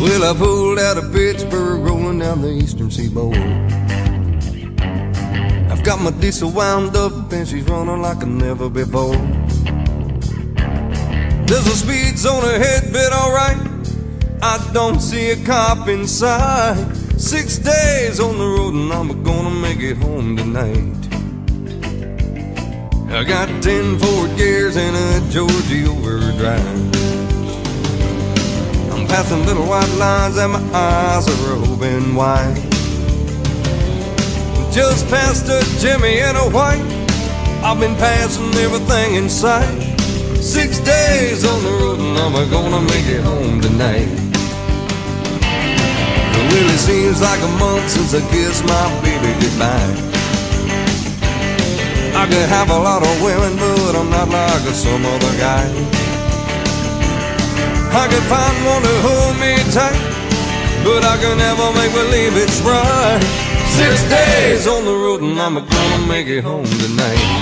Well, I pulled out of Pittsburgh, rolling down the eastern seaboard. I've got my diesel wound up, and she's running like never before. There's a speed zone ahead, but alright. I don't see a cop in sight. Six days on the road, and I'm gonna make it home tonight. I got ten Ford gears and a Georgie overdrive. Passing little white lines, and my eyes are open wide. Just past a Jimmy and a white. I've been passing everything in sight. Six days on the road and I'm gonna make it home tonight. It really seems like a month since I kissed my baby goodbye. I could have a lot of women, but I'm not like some other guy. I could find one to hold me tight, but I can never make believe it's right. Six days on the road and I'm gonna make it home tonight.